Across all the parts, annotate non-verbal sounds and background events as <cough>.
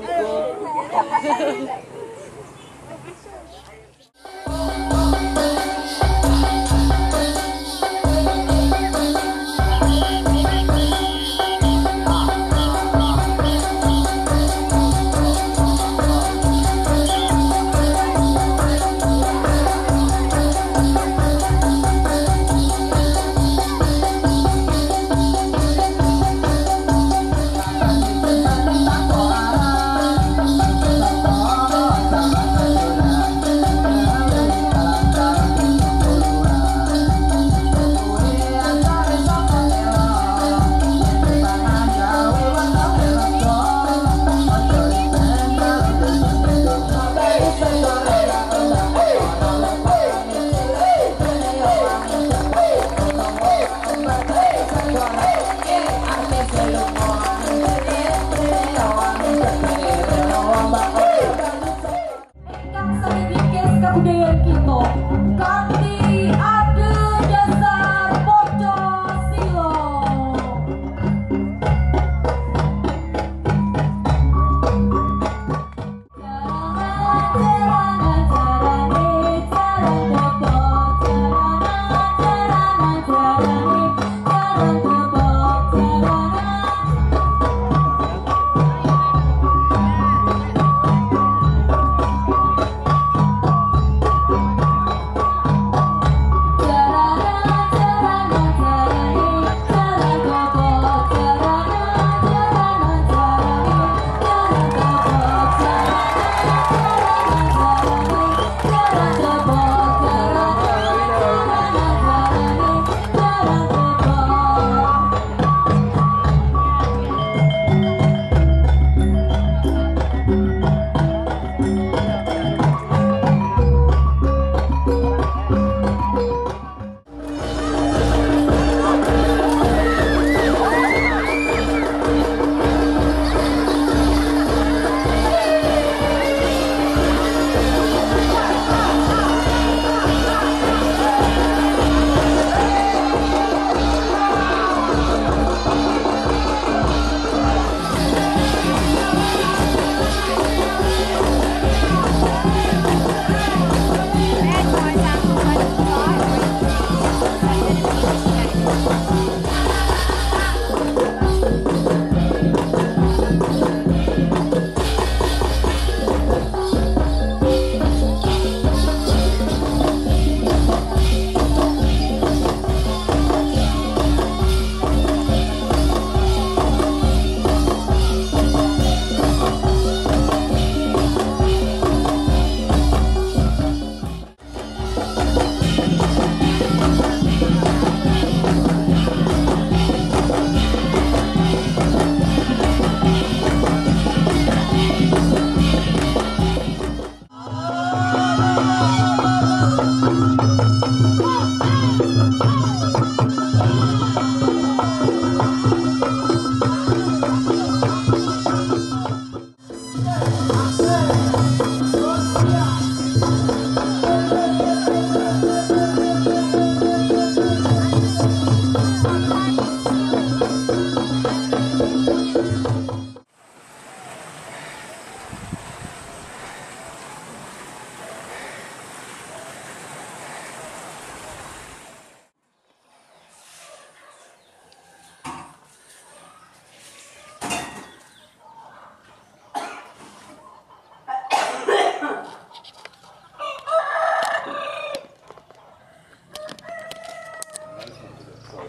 Nicole. <laughs>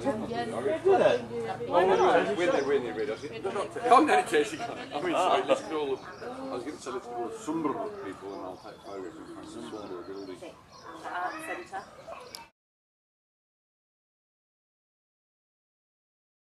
Oh, no, it is. I mean, sorry, let's call them. I was going to say let's call them Sunderland people, and I'll take photographs of Sunderland building. Art centre.